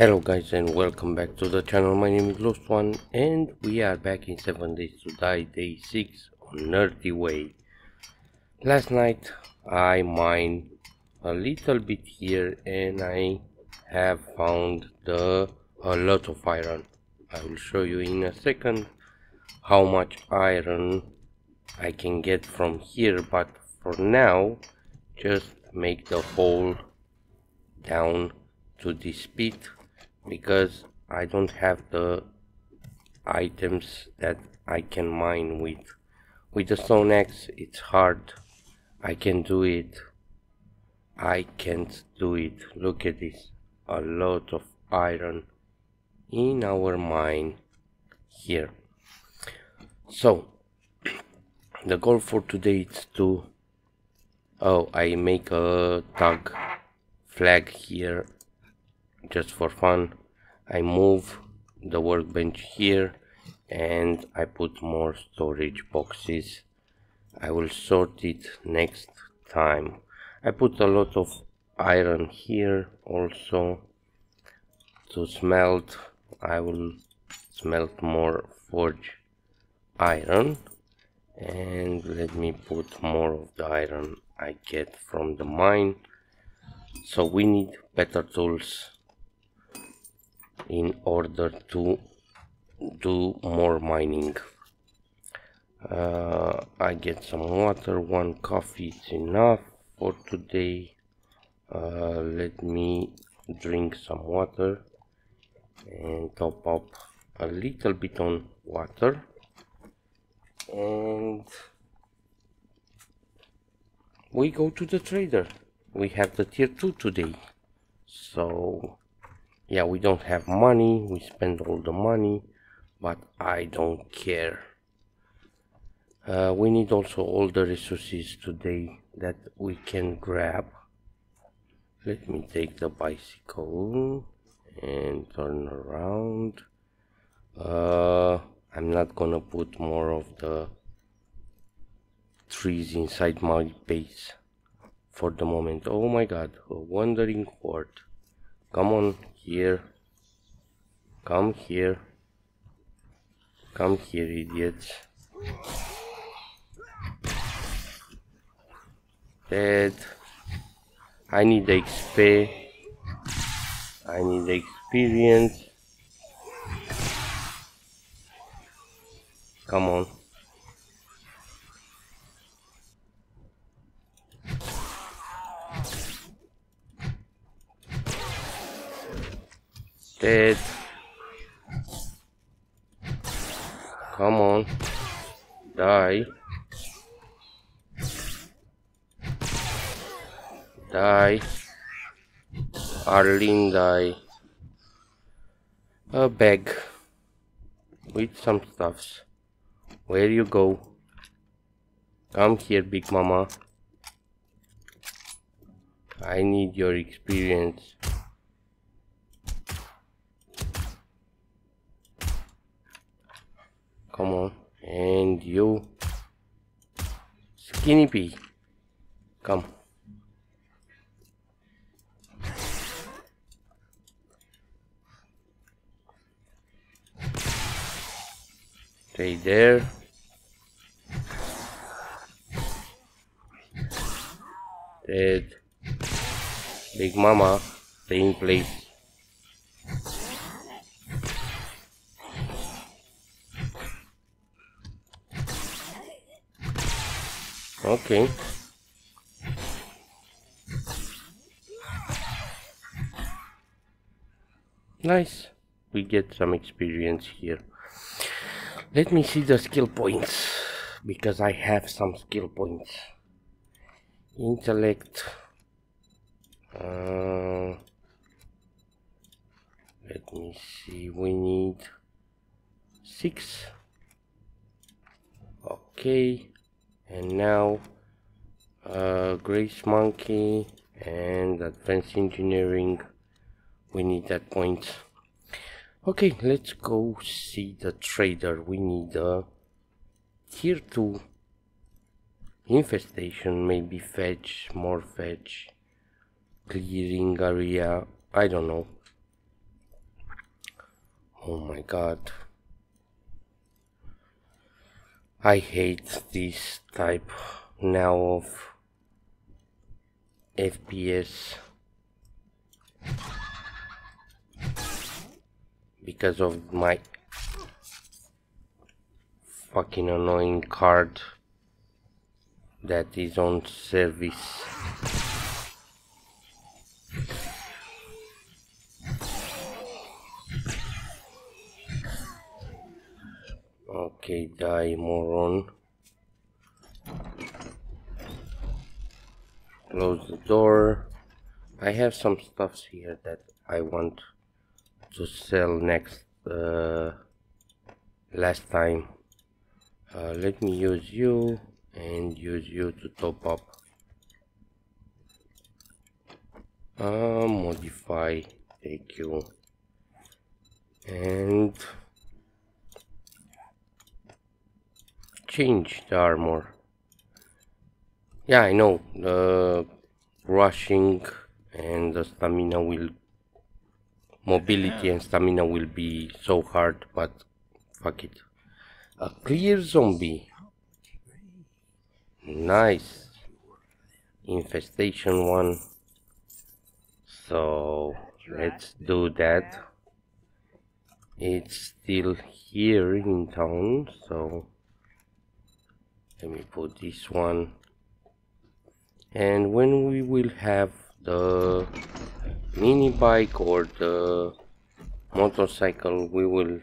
Hello guys and welcome back to the channel, my name is Lost One and we are back in 7 days to die, day 6 on Nerdy Way. Last night I mined a little bit here and I have found the a lot of iron. I will show you in a second how much iron I can get from here but for now just make the hole down to this pit because I don't have the items that I can mine with. With the stone axe it's hard. I can do it. I can't do it. Look at this. A lot of iron in our mine here. So the goal for today is to oh I make a tag flag here just for fun. I move the workbench here and I put more storage boxes. I will sort it next time. I put a lot of iron here also. To smelt I will smelt more forge iron. And let me put more of the iron I get from the mine. So we need better tools in order to do more mining. Uh, I get some water one coffee is enough for today. Uh, let me drink some water and top up a little bit on water. And we go to the trader. We have the tier 2 today. So yeah we don't have money we spend all the money but I don't care. Uh, we need also all the resources today that we can grab. Let me take the bicycle and turn around. Uh, I'm not gonna put more of the trees inside my base for the moment. Oh my god a wandering horde. Come on here. Come here. Come here idiots dead. I need the XP I need experience. Come on dead. Come on. Die. Die. Arlene die. A bag with some stuffs. Where you go? Come here, big mama. I need your experience. Come on. And you skinny pea. Come. Stay there. Dead. Big mama. In place Okay. Nice. We get some experience here. Let me see the skill points. Because I have some skill points. Intellect. Uh, let me see. We need six. Okay and now uh, Grease Monkey and Advanced Engineering we need that point okay let's go see the trader we need a tier 2 infestation maybe fetch more fetch clearing area I don't know Oh my god. I hate this type now of FPS because of my fucking annoying card that is on service okay die moron close the door. I have some stuffs here that I want to sell next uh, last time. Uh, let me use you and use you to top up. Uh, modify. Thank you. And change the armor. Yeah I know. The rushing and the stamina will mobility and stamina will be so hard but fuck it. A clear zombie. Nice. Infestation one. So let's do that. It's still here in town so let me put this one. And when we will have the mini bike or the motorcycle we will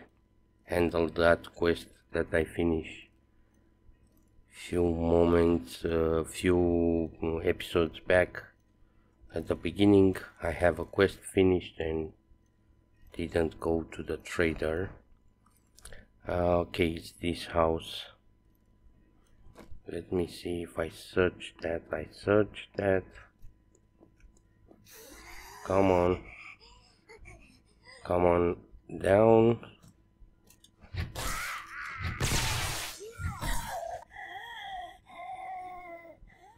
handle that quest that I finish. Few moments uh, few episodes back. At the beginning I have a quest finished and didn't go to the trader. Uh, okay it's this house let me see if I search that I search that. Come on. Come on down.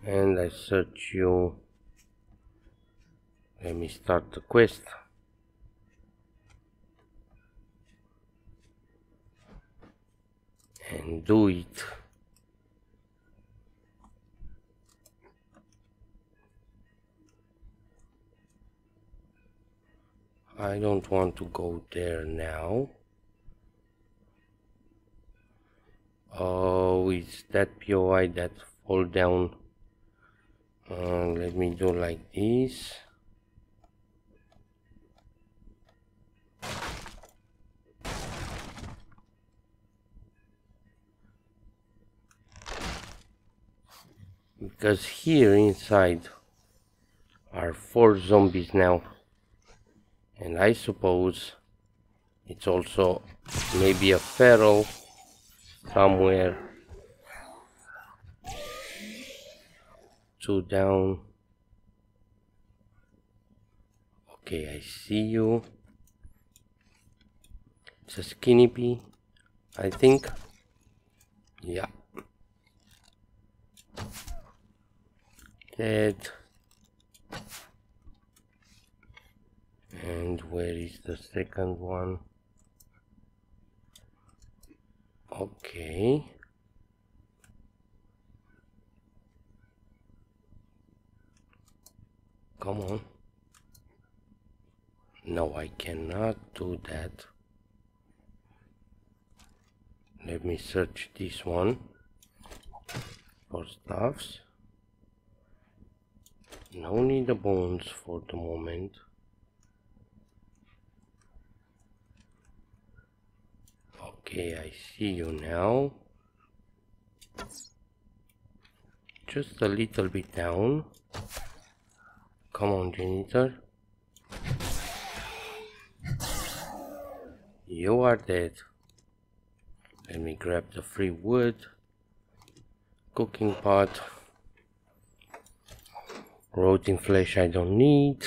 And I search you. Let me start the quest. And do it I don't want to go there now. Oh, it's that POI that fall down. Uh, let me do like this. Because here inside are four zombies now and I suppose it's also maybe a feral somewhere two down. Okay I see you. It's a skinny pea I think. Yeah. Dead and where is the second one? Okay. Come on. No I cannot do that. Let me search this one for stuffs. No need the bones for the moment Okay, I see you now. Just a little bit down. Come on, janitor. You are dead. Let me grab the free wood. Cooking pot. Rotting flesh I don't need.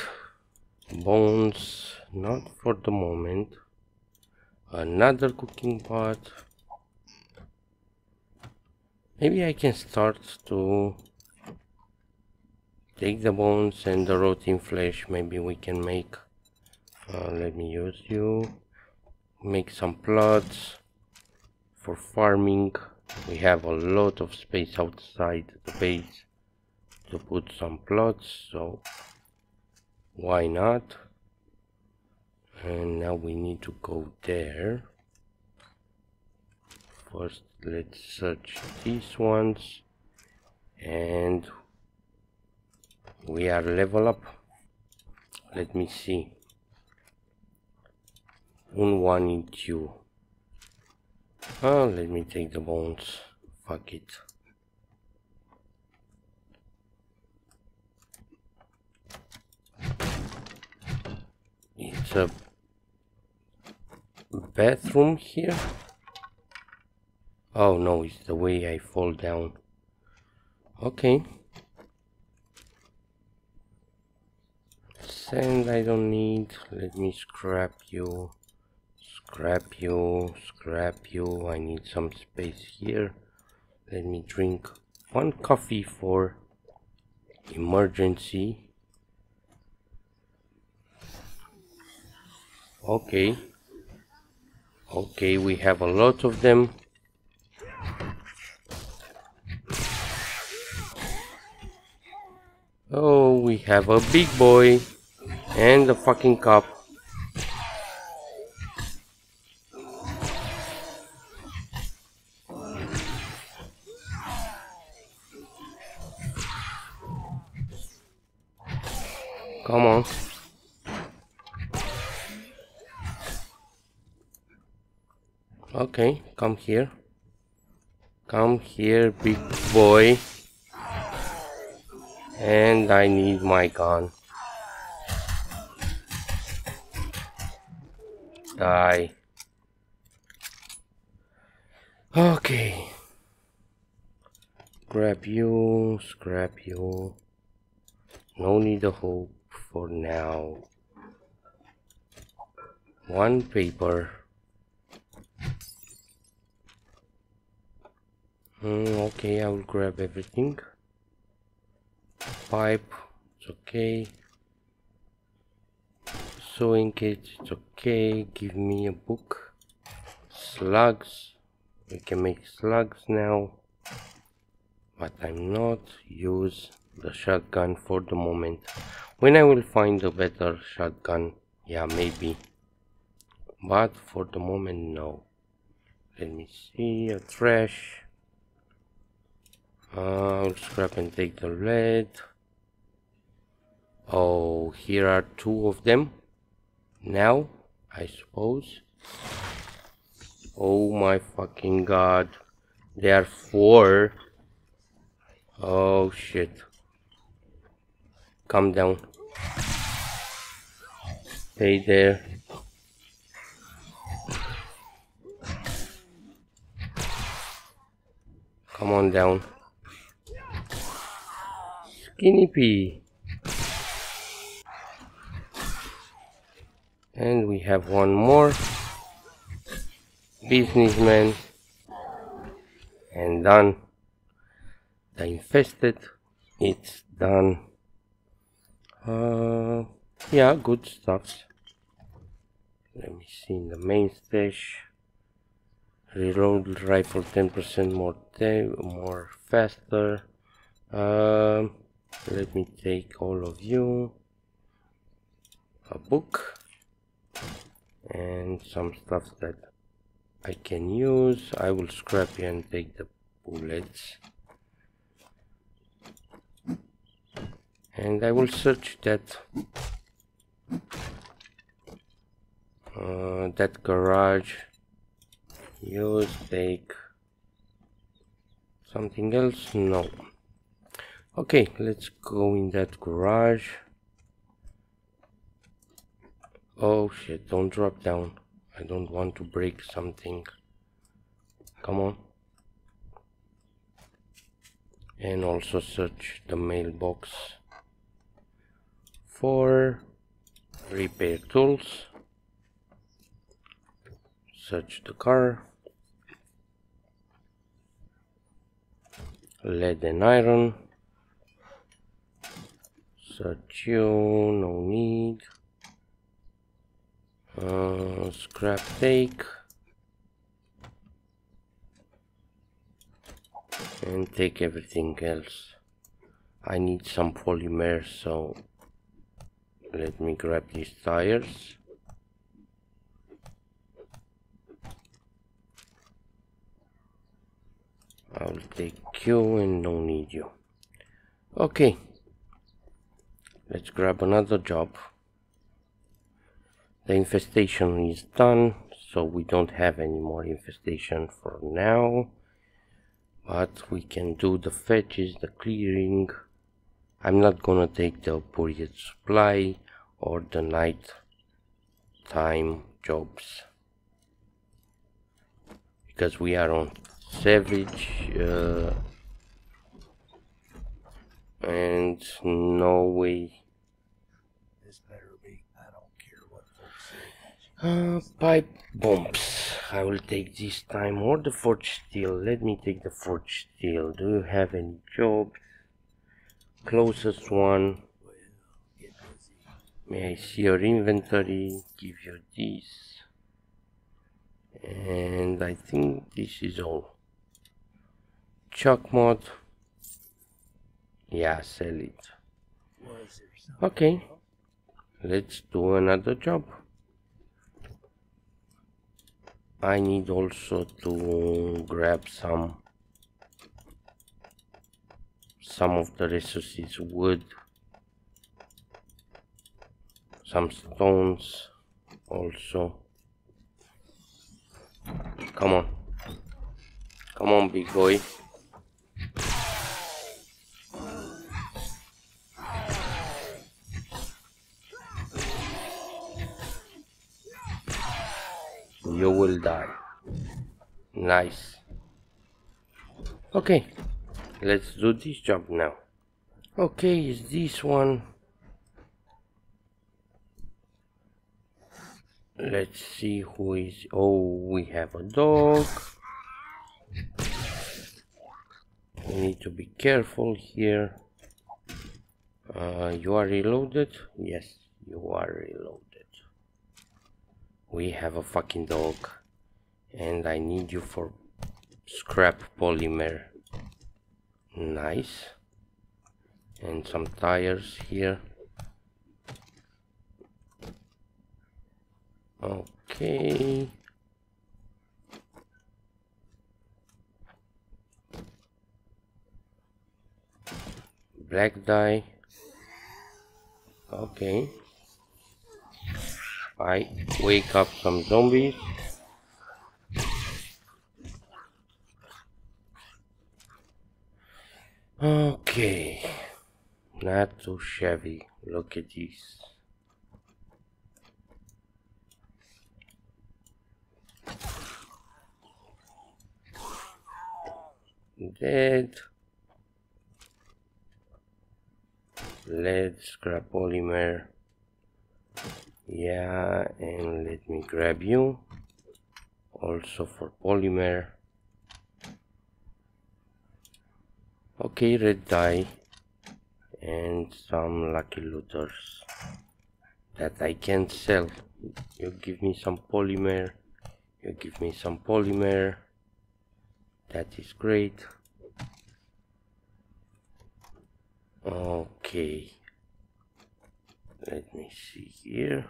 Bones, not for the moment another cooking pot. Maybe I can start to take the bones and the rotting flesh. Maybe we can make uh, let me use you make some plots for farming. We have a lot of space outside the base to put some plots so why not and now we need to go there. First let's search these ones. And we are level up. Let me see. Unwanted oh let me take the bones. Fuck it. It's a bathroom here? Oh no it's the way I fall down. Okay. Sand I don't need. Let me scrap you. Scrap you. Scrap you. I need some space here. Let me drink one coffee for emergency. Okay okay we have a lot of them. Oh we have a big boy and a fucking cup Okay, come here. Come here, big boy. And I need my gun. Die. Okay. Grab you, scrap you. No need of hope for now. One paper. Mm, okay, I will grab everything. Pipe, it's okay. Sewing kit, it's okay. Give me a book. Slugs, we can make slugs now. But I'm not use the shotgun for the moment. When I will find a better shotgun, yeah, maybe. But for the moment, no. Let me see, a trash. Uh, I'll scrap and take the lead. Oh, here are two of them. Now, I suppose. Oh my fucking god. There are four. Oh shit. Come down. Stay there. Come on down. Skinny pea. And we have one more. Businessman. And done. The infested. It's done. Uh, yeah, good stuff let me see in the main stash reload rifle 10% more more faster um, let me take all of you a book and some stuff that I can use. I will scrap you and take the bullets. And I will search that uh, that garage. Use take something else? No okay let's go in that garage. Oh shit don't drop down. I don't want to break something. Come on. And also search the mailbox for repair tools. Search the car. Lead and iron search you no need. Uh, scrap take. And take everything else. I need some polymer so let me grab these tires. I'll take you and no need you. Okay let's grab another job. The infestation is done so we don't have any more infestation for now. But we can do the fetches the clearing. I'm not gonna take the period supply or the night time jobs. Because we are on savage uh, and no way Uh, pipe bombs. I will take this time or the forge steel. Let me take the forge steel. Do you have any jobs? Closest one. May I see your inventory? Give you this. And I think this is all. Chuck mod. Yeah, sell it. Okay. Let's do another job. I need also to grab some some of the resources wood some stones also come on come on big boy you will die. Nice. Okay let's do this job now. Okay is this one. Let's see who is oh we have a dog. We need to be careful here. Uh, you are reloaded? Yes you are reloaded we have a fucking dog and I need you for scrap polymer. Nice. And some tires here. Okay. Black dye. Okay I wake up some zombies. Okay, not too shabby. Look at this. Dead. Lead scrap polymer yeah and let me grab you. Also for polymer. Okay red dye and some lucky looters that I can sell. You give me some polymer. You give me some polymer. That is great. Okay let me see here.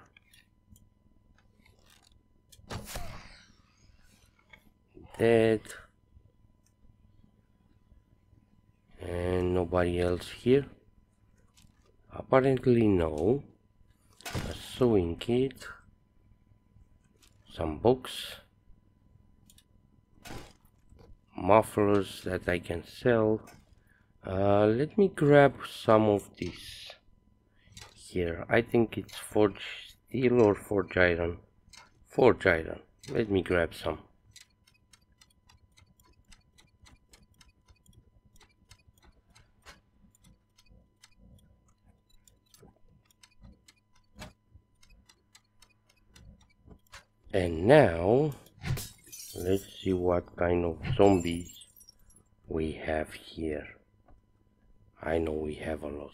Dead. And nobody else here? Apparently no. A sewing kit. Some books. Mufflers that I can sell. Uh, let me grab some of these here. I think it's forged steel or forged iron. Forged iron. Let me grab some. And now let's see what kind of zombies we have here. I know we have a lot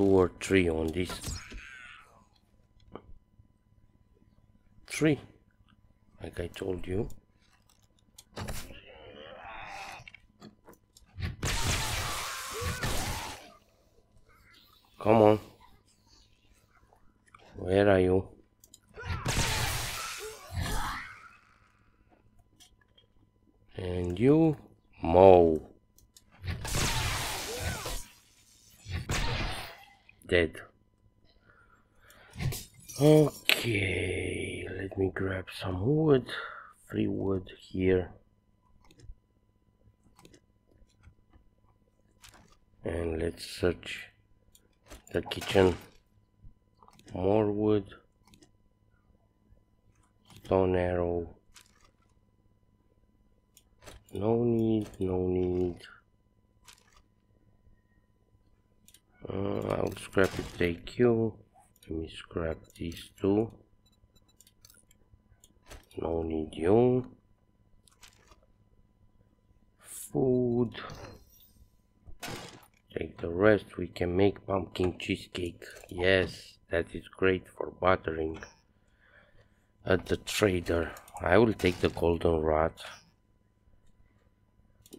two or three on this. Three like I told you. Come on. Where are you? Search the kitchen. More wood. Stone arrow. No need no need. Uh, I'll scrap it take you. Let me scrap these two. No need you. Food the rest we can make pumpkin cheesecake. Yes that is great for buttering. At the trader I will take the golden rod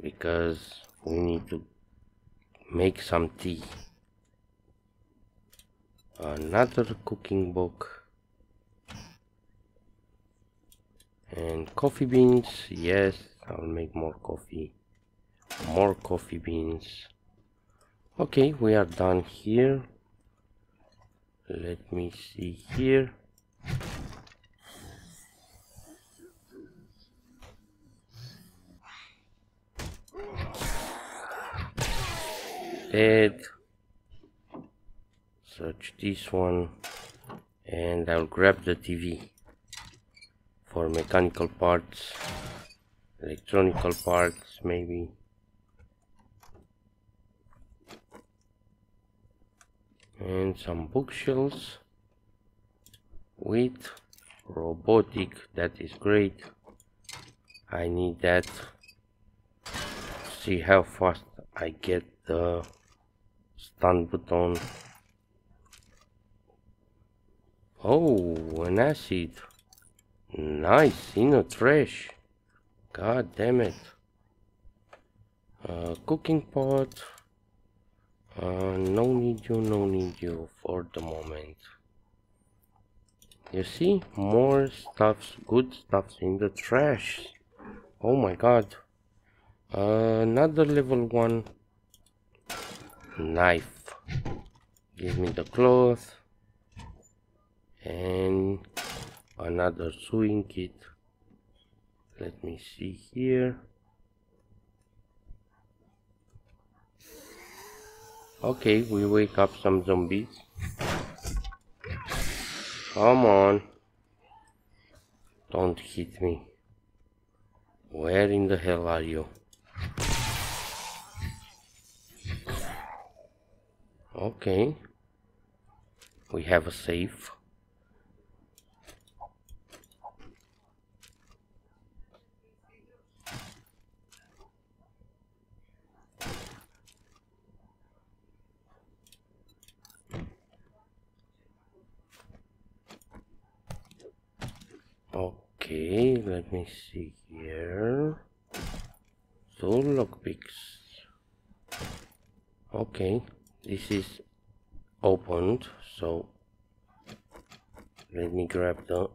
because we need to make some tea. Another cooking book. And coffee beans. Yes I'll make more coffee. More coffee beans okay we are done here. Let me see here. Dead search this one and I'll grab the TV for mechanical parts electronical parts maybe and some bookshelves with robotic. That is great. I need that. See how fast I get the stun baton. Oh an acid. Nice in a trash. God damn it. Uh, cooking pot uh, no need you no need you for the moment. You see more stuffs good stuffs in the trash. Oh my god. Uh, another level one. Knife. Give me the cloth. And another sewing kit. Let me see here okay we wake up some zombies. Come on. Don't hit me. Where in the hell are you? Okay. We have a safe okay let me see here. So lockpicks okay this is opened so let me grab the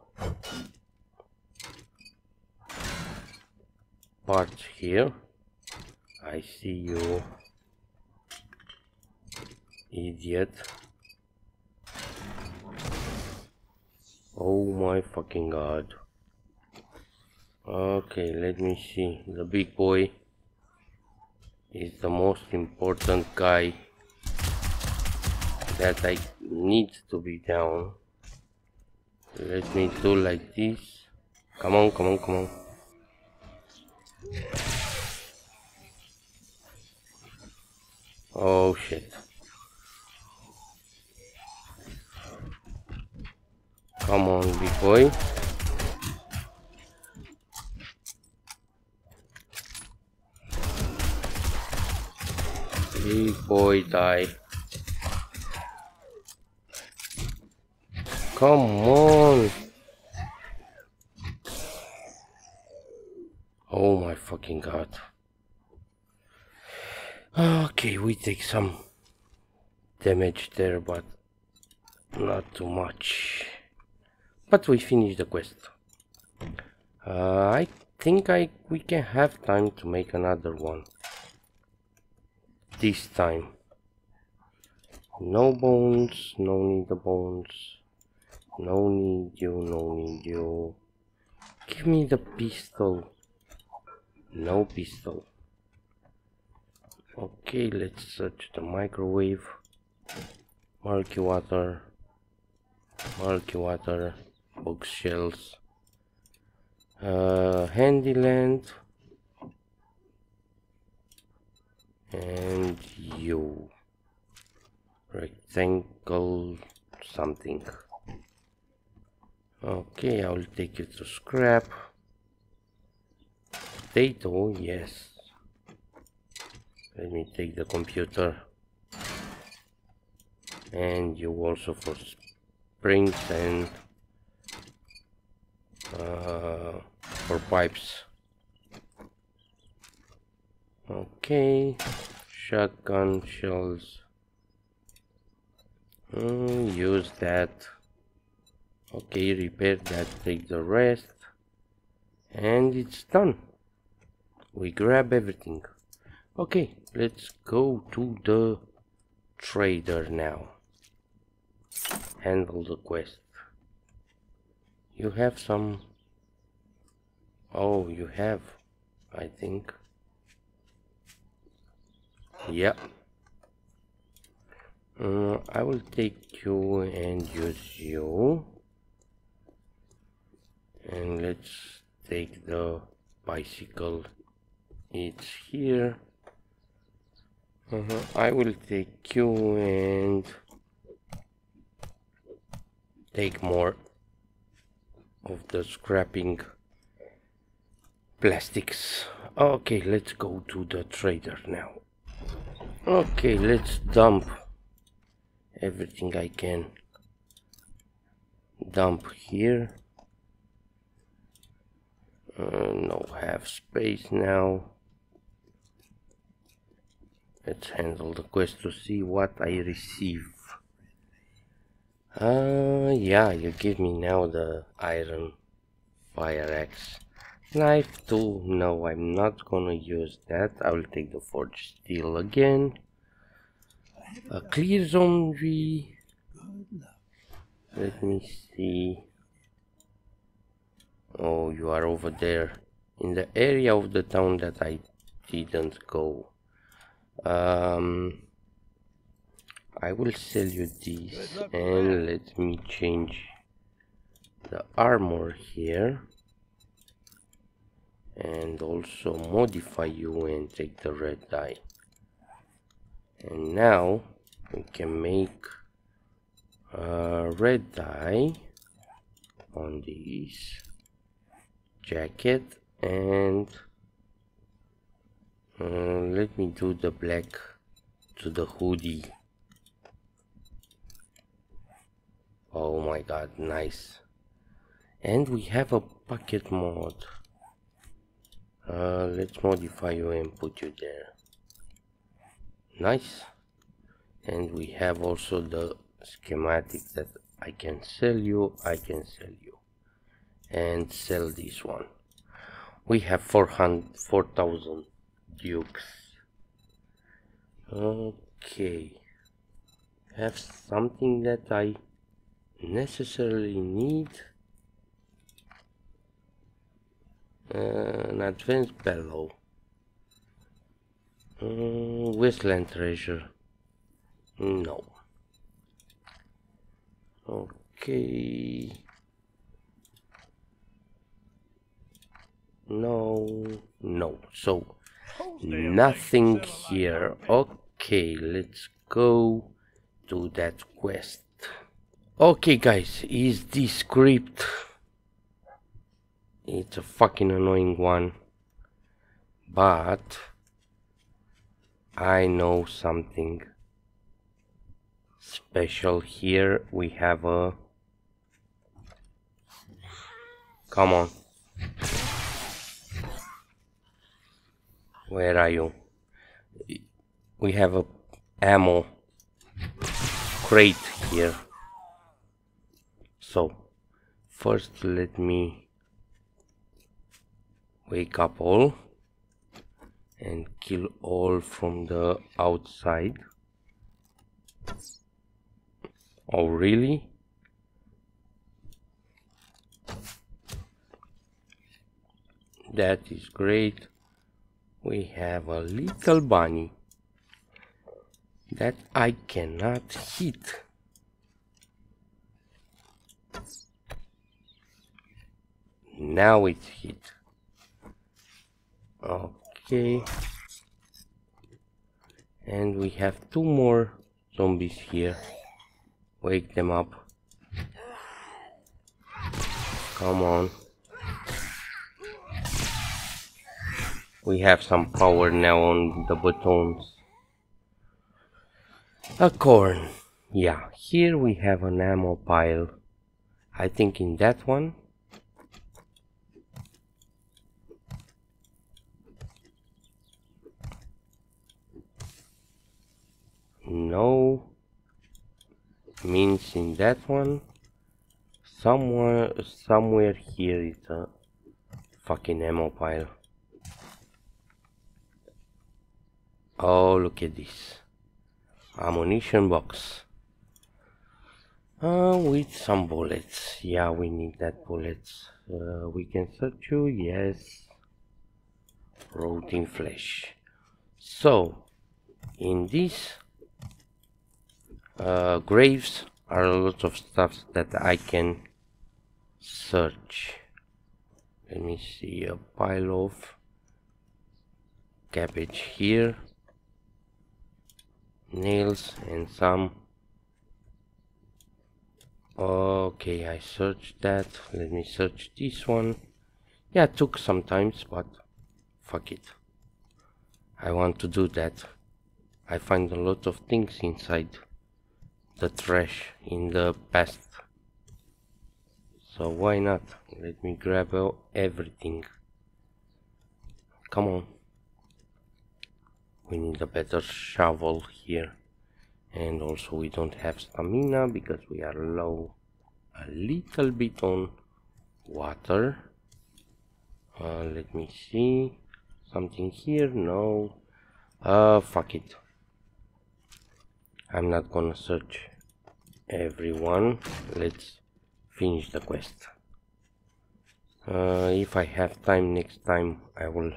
parts here. I see you idiot. Oh my fucking god okay let me see. The big boy is the most important guy that I need to be down. Let me do like this. Come on come on come on. Oh shit. Come on big boy Boy, die. Come on. Oh my fucking god. Okay, we take some damage there, but not too much. But we finish the quest. Uh, I think I we can have time to make another one. This time. No bones, no need the bones. No need you, no need you. Give me the pistol. No pistol. Okay, let's search the microwave. Murky water. Murky water. Bookshelves. Uh, Handyland. And you. Rectangle something. Okay, I will take you to scrap. Potato, yes. Let me take the computer. And you also for springs and uh, for pipes. Okay, shotgun shells. Mm, use that. Okay, repair that, take the rest. And it's done. We grab everything. Okay, let's go to the trader now. Handle the quest. You have some... Oh, you have, I think. Yeah. Uh, I will take you and use you. And let's take the bicycle. It's here. Uh -huh. I will take you and take more of the scrapping plastics. Okay, let's go to the trader now. Okay, let's dump everything I can dump here. Uh, no, have space now. Let's handle the quest to see what I receive. Uh, yeah, you give me now the iron fire axe. Knife tool, no, I'm not gonna use that. I will take the forged steel again. A clear zombie. Let me see. Oh, you are over there. In the area of the town that I didn't go. Um, I will sell you this and let me change the armor here and also modify you and take the red dye. And now we can make a red dye on this jacket and uh, let me do the black to the hoodie. Oh my god nice. And we have a bucket mod uh, let's modify you and put you there nice. And we have also the schematic that I can sell you I can sell you and sell this one. We have 400 4000 dukes. Okay. Have something that I necessarily need uh, an advanced bellow uh, wasteland treasure. No. Okay. No no. So nothing here. Okay let's go to that quest. Okay guys is this script it's a fucking annoying one but I know something special here we have a come on Where are you? We have a ammo crate here. So, first let me wake up all and kill all from the outside. Oh, really? That is great. We have a little bunny that I cannot hit. Now it's hit. Okay. And we have two more zombies here. Wake them up. Come on. We have some power now on the buttons. A corn. Yeah, here we have an ammo pile. I think in that one. No. Means in that one. Somewhere, somewhere here is a fucking ammo pile. Oh, look at this ammunition box uh, with some bullets yeah we need that bullets uh, we can search you yes rotting flesh so in these uh, graves are a lot of stuff that I can search. Let me see a pile of cabbage here. Nails and some. Okay I searched that. Let me search this one. Yeah it took some times but fuck it. I want to do that. I find a lot of things inside the trash in the past. So why not? Let me grab everything. Come on. We need a better shovel here. And also we don't have stamina because we are low. A little bit on water. Uh, let me see. Something here? No. Uh fuck it I'm not gonna search everyone. Let's finish the quest. Uh, if I have time next time I will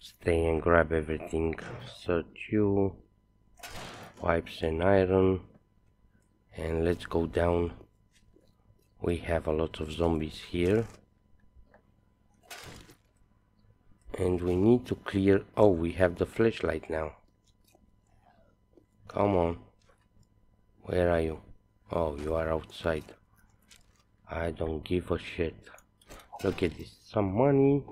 stay and grab everything. Search you pipes and iron and let's go down. We have a lot of zombies here. And we need to clear oh we have the flashlight now come on. Where are you? Oh you are outside. I don't give a shit. Look at this. Some money.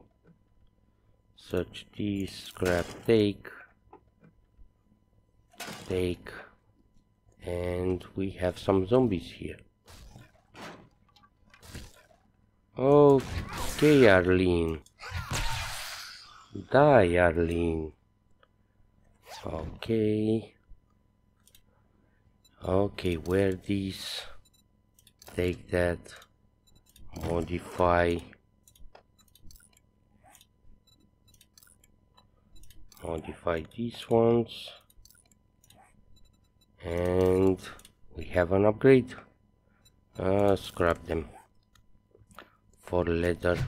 Search this grab take. Take. And we have some zombies here. Okay Arlene. Die Arlene. Okay okay where these take that modify modify these ones and we have an upgrade. Uh, scrap them for leather.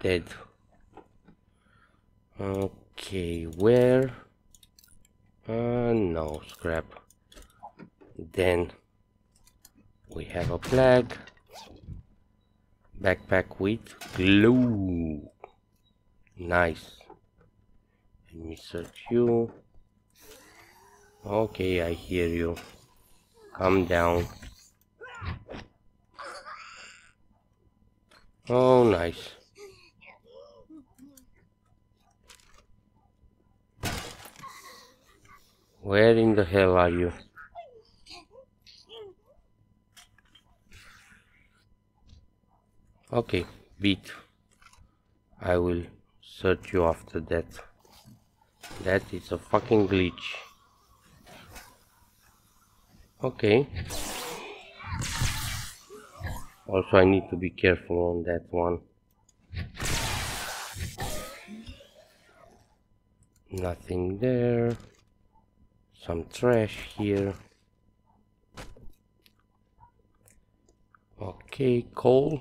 Dead okay where? Uh, no scrap. Then we have a flag. Backpack with glue. Nice. Let me search you. Okay I hear you. Come down. Oh nice where in the hell are you Okay, beat. I will search you after that. That is a fucking glitch. Okay. Also I need to be careful on that one. Nothing there. Some trash here. Okay, coal.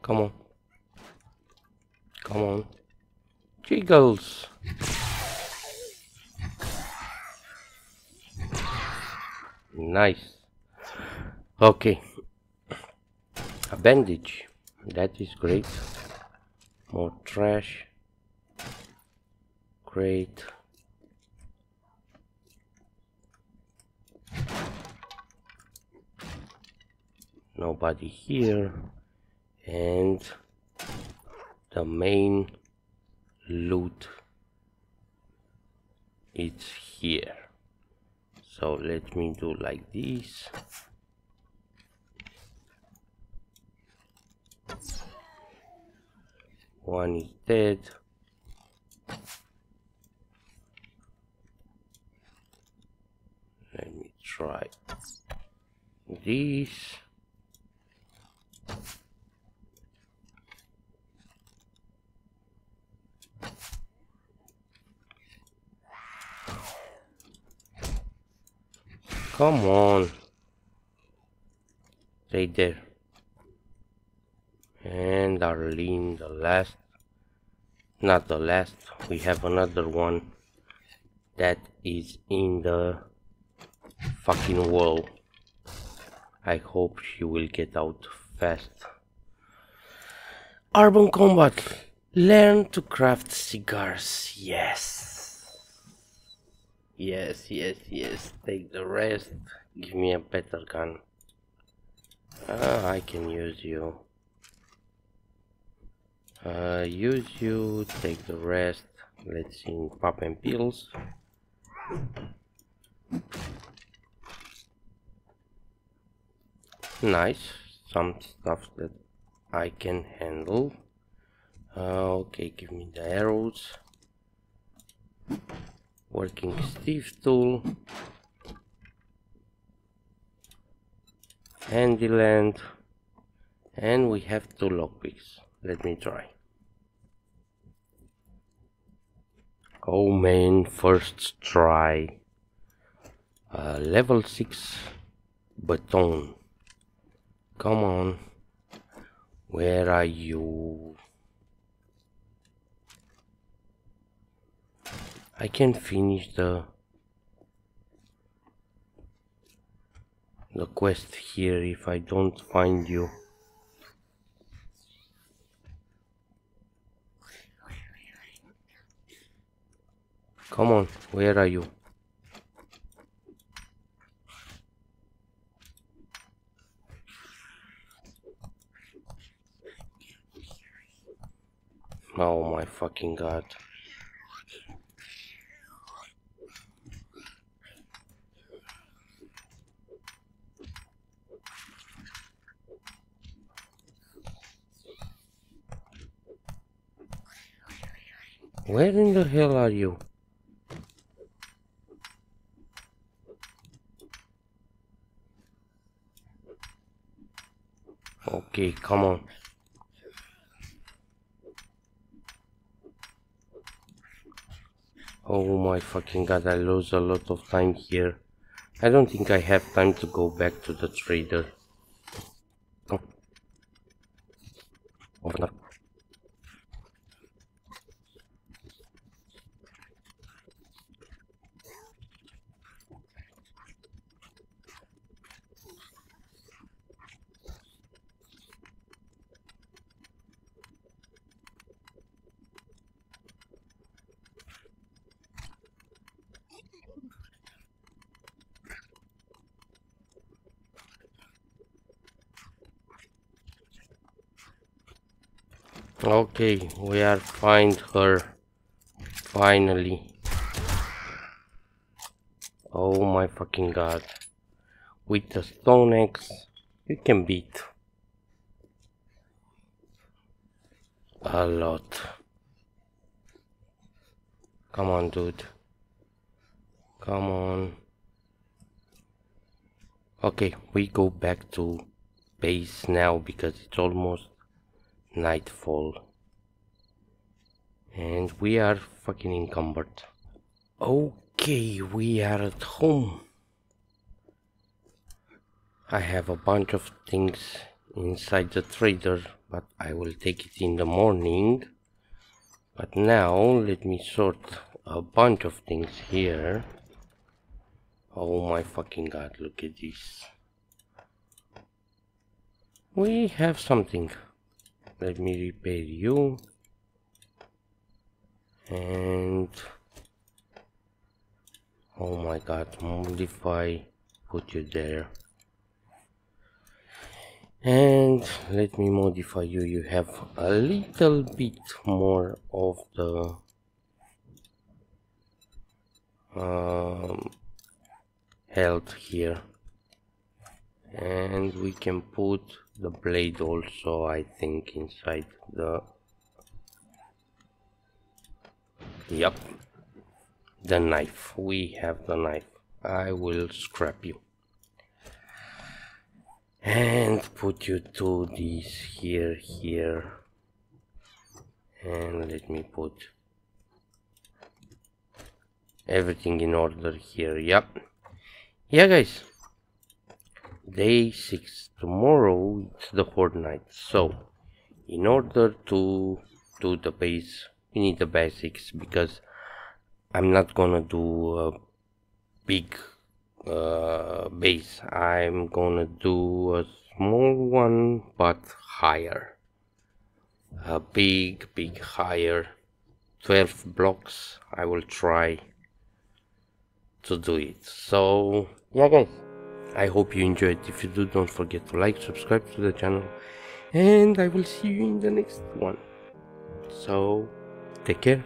Come on. Come on. Jiggles. Nice. Okay. A bandage. That is great. More trash. Great. Nobody here. And the main loot is here so let me do like this one is dead let me try this Come on. Stay there. And Arlene, the last. Not the last. We have another one that is in the fucking wall. I hope she will get out fast. Urban Combat. Learn to craft cigars. Yes. Yes, yes, yes. Take the rest. Give me a better gun. Ah, I can use you. Uh, use you. Take the rest. Let's see. Pop and pills. Nice. Some stuff that I can handle. Uh, okay, give me the arrows Working Stiffs tool, Handyland, and we have two lockpicks. Let me try. Oh man, first try. Uh, level 6 baton. Come on. Where are you? I can finish the the quest here if I don't find you. Come on, where are you? Oh my fucking god. Where in the hell are you? Come on. Oh my fucking god, I lose a lot of time here. I don't think I have time to go back to the trader. Oh. Oh, Okay, we are find her finally. Oh my fucking god. With the stone axe, you can beat a lot. Come on, dude. Come on. Okay, we go back to base now because it's almost nightfall. And we are fucking encumbered. Okay, we are at home. I have a bunch of things inside the trader, but I will take it in the morning. But now, let me sort a bunch of things here. Oh my fucking god, look at this. We have something. Let me repair you. And... Oh my god, modify, put you there. And let me modify you, you have a little bit more of the um, health here and we can put the blade also I think inside the yep. The knife. We have the knife. I will scrap you. And put you to this here here. And let me put everything in order here. Yep. Yeah guys. Day 6 tomorrow it's the horde night so in order to do the base we need the basics because I'm not gonna do a big uh, base. I'm gonna do a small one but higher. A big big higher. 12 blocks I will try to do it. So yeah guys. I hope you enjoyed. If you do don't forget to like subscribe to the channel and I will see you in the next one. So take care